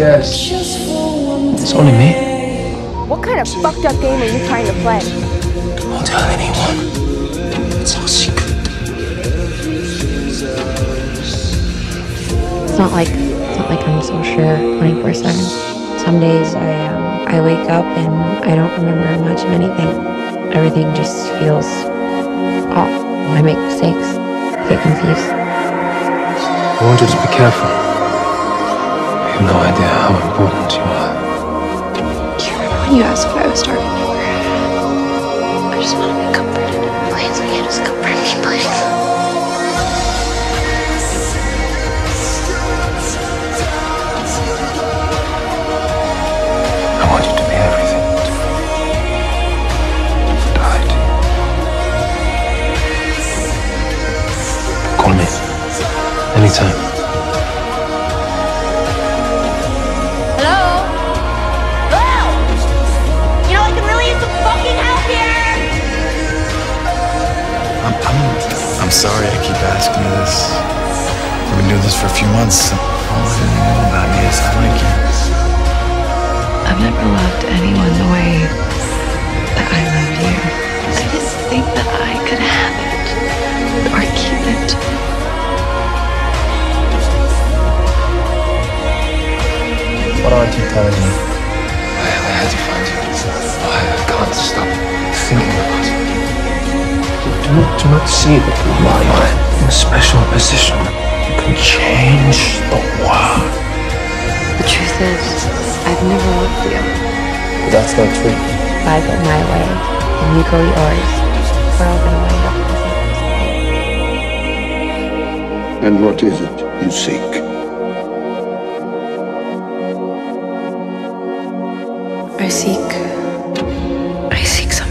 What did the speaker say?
scared. Just for one It's only me. What kind of fucked up game are you trying to play? Don't tell anyone. It's our secret. Not like it's not like I'm so sure 24 seven. Some days I um, I wake up and I don't remember much of anything. Everything just feels off. I make mistakes, get confused. I want you to be careful. You have no idea how important you are. Do you remember when you asked what I was starving for? I just want to be comforted. Please, can you just comfort me, please? Anytime. Hello? Hello? You know, I can really use some fucking help here! I'm, I'm, I'm sorry I keep asking you this. We've been doing this for a few months. All I really know about you is I like you. I've never loved anyone the way What aren't you telling me? I, I had to find you. I, I can't stop thinking about you. Do not, do not see that you are in a special position. You can change the world. The truth is, I've never loved you. But that's not true. If I go my way and you go yours, we're all gonna wind up in the same place. And what is it you seek? I seek. I seek something.